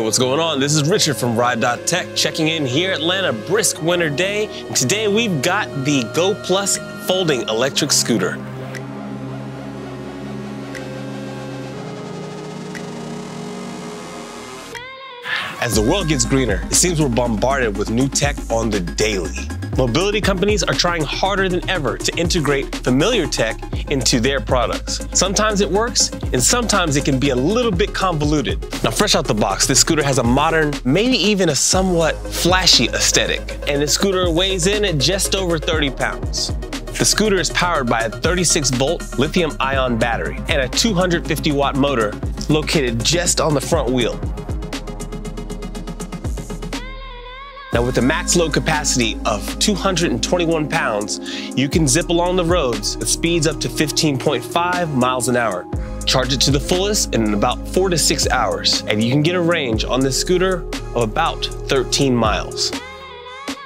What's going on? This is Richard from Ride.Tech checking in here Atlanta, brisk winter day. And today we've got the Go Plus folding electric scooter. As the world gets greener, it seems we're bombarded with new tech on the daily. Mobility companies are trying harder than ever to integrate familiar tech into their products. Sometimes it works, and sometimes it can be a little bit convoluted. Now, fresh out the box, this scooter has a modern, maybe even a somewhat flashy aesthetic, and the scooter weighs in at just over 30 pounds. The scooter is powered by a 36 volt lithium ion battery and a 250 watt motor located just on the front wheel. Now with a max load capacity of 221 pounds, you can zip along the roads at speeds up to 15.5 miles an hour. Charge it to the fullest in about four to six hours, and you can get a range on this scooter of about 13 miles.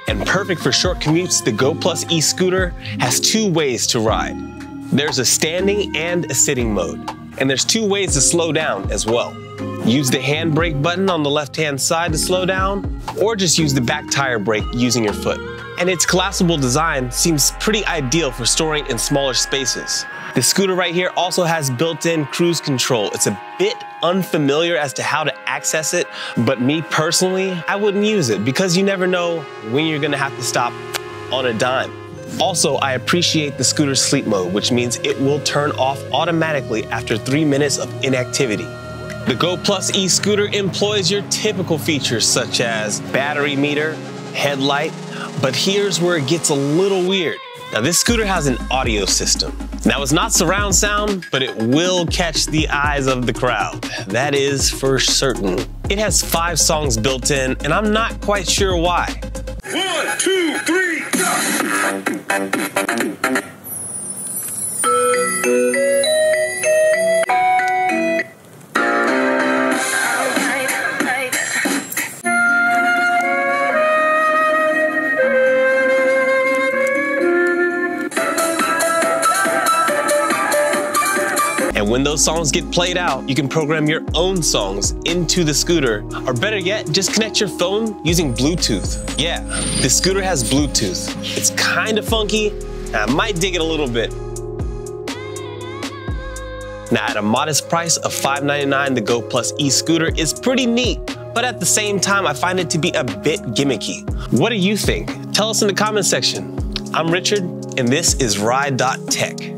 And perfect for short commutes, the Goplus e-scooter has two ways to ride. There's a standing and a sitting mode, and there's two ways to slow down as well. Use the handbrake button on the left-hand side to slow down, or just use the back tire brake using your foot. And its collapsible design seems pretty ideal for storing in smaller spaces. The scooter right here also has built-in cruise control. It's a bit unfamiliar as to how to access it, but me personally, I wouldn't use it because you never know when you're gonna have to stop on a dime. Also, I appreciate the scooter's sleep mode, which means it will turn off automatically after three minutes of inactivity. The Goplus e-scooter employs your typical features such as battery meter, headlight, but here's where it gets a little weird. Now this scooter has an audio system. Now it's not surround sound, but it will catch the eyes of the crowd. That is for certain. It has five songs built in, and I'm not quite sure why. One, two, three, go! And when those songs get played out, you can program your own songs into the scooter. Or better yet, just connect your phone using Bluetooth. Yeah, the scooter has Bluetooth. It's kind of funky. and I might dig it a little bit. Now, at a modest price of 599, the Goplus e-scooter is pretty neat, but at the same time, I find it to be a bit gimmicky. What do you think? Tell us in the comment section. I'm Richard, and this is Ride.Tech.